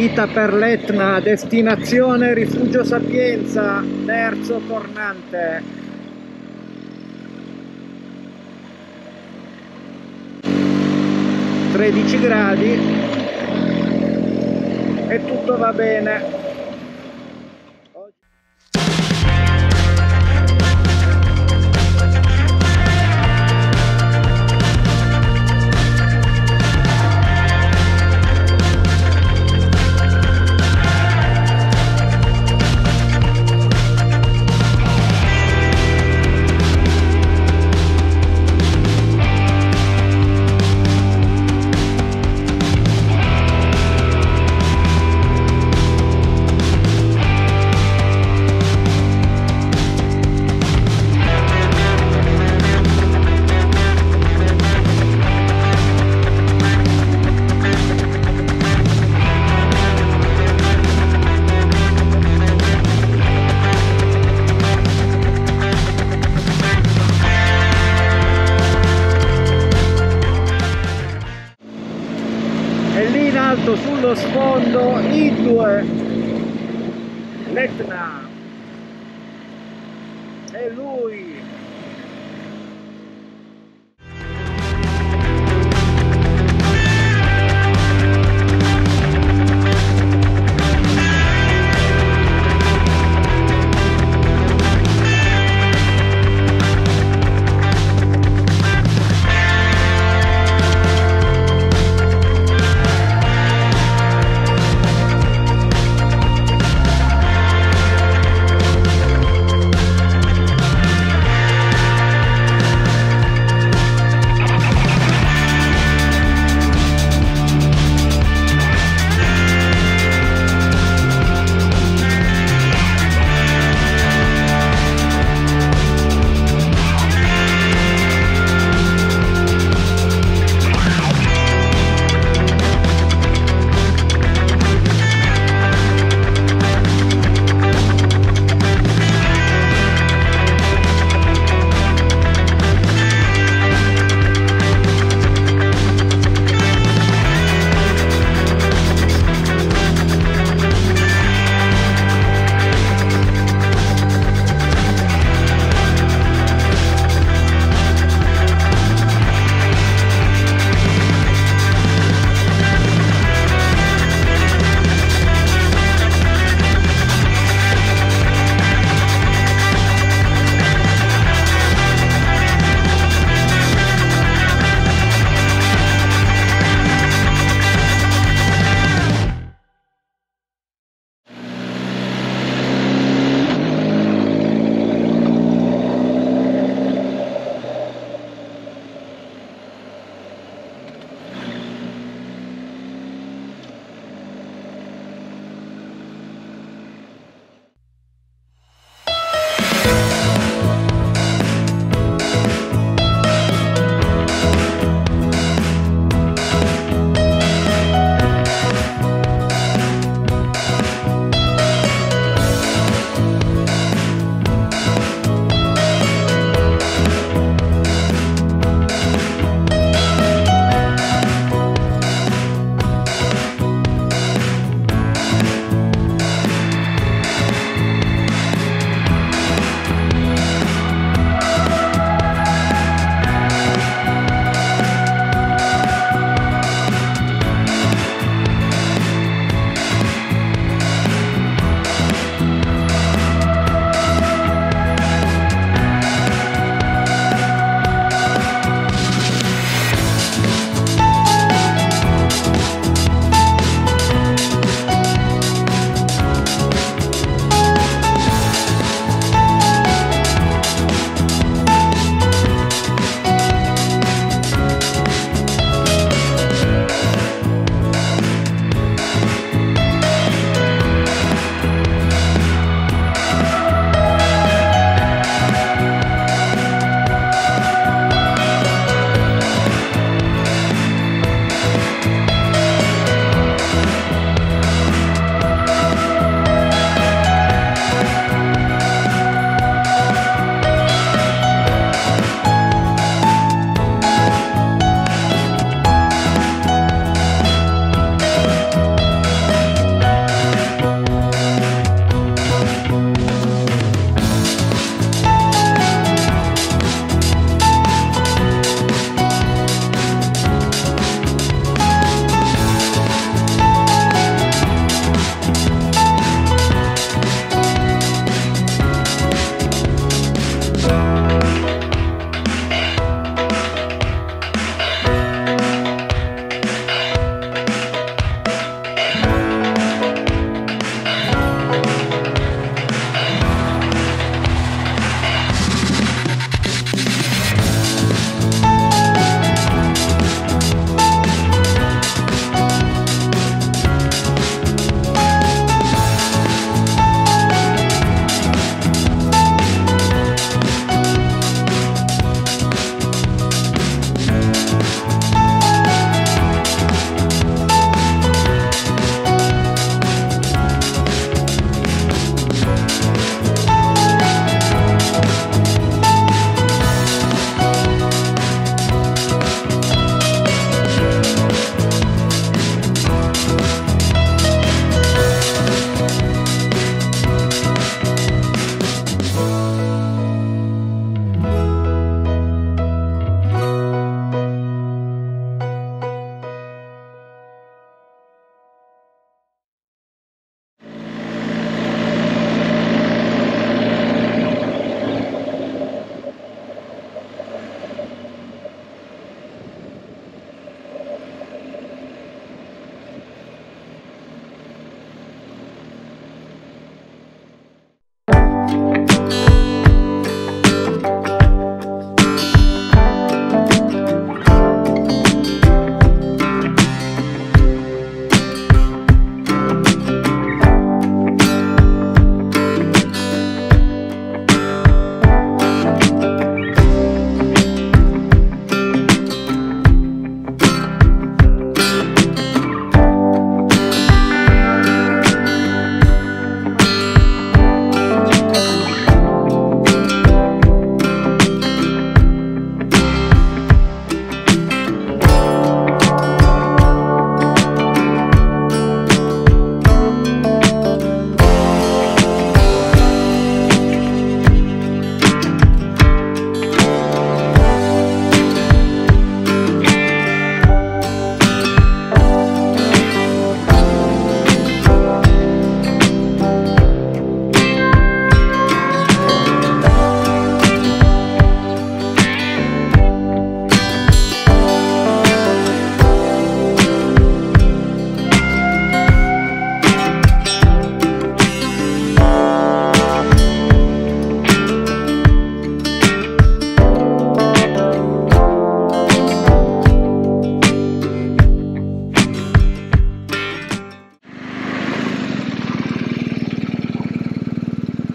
Salita per l'Etna, destinazione Rifugio Sapienza, terzo tornante. Tredici gradi e tutto va bene.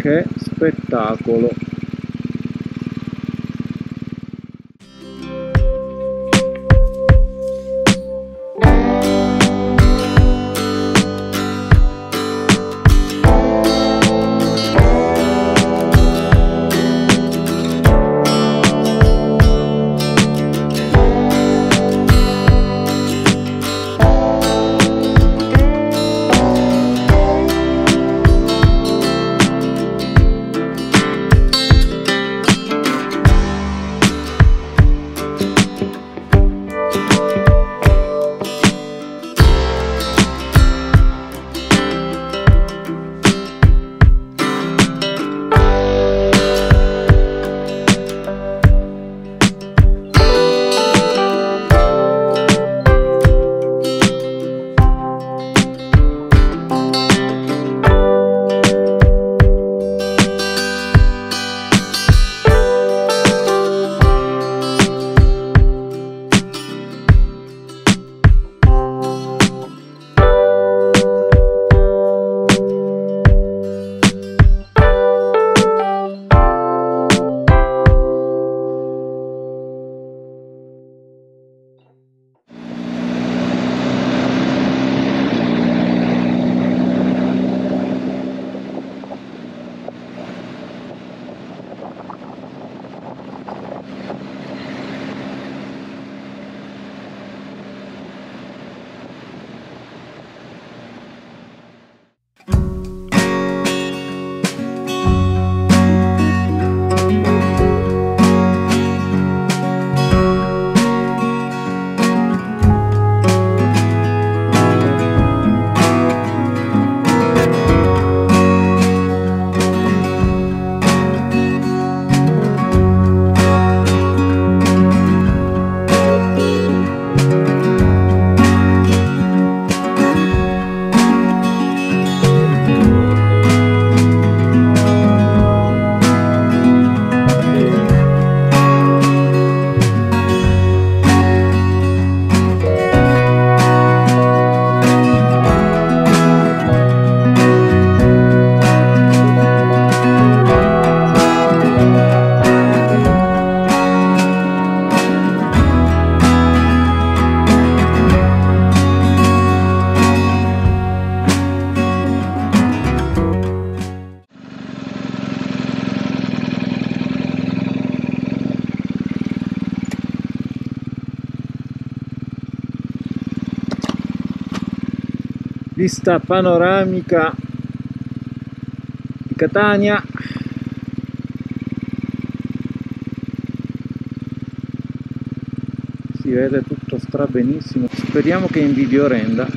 che spettacolo. Vista panoramica di Catania. Si vede tutto stra benissimo speriamo che in video renda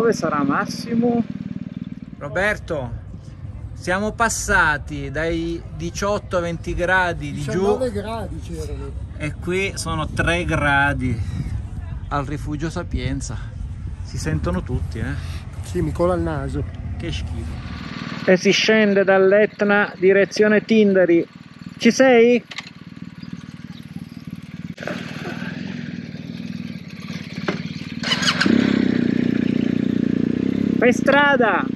Dove sarà Massimo? Roberto, siamo passati dai 18 a 20 gradi di giù gradi c'erano. e qui sono 3 gradi al rifugio Sapienza. Si sentono tutti, eh? Sì, mi cola il naso. Che schifo. E si scende dall'Etna direzione Tindari. Ci sei? para a estrada!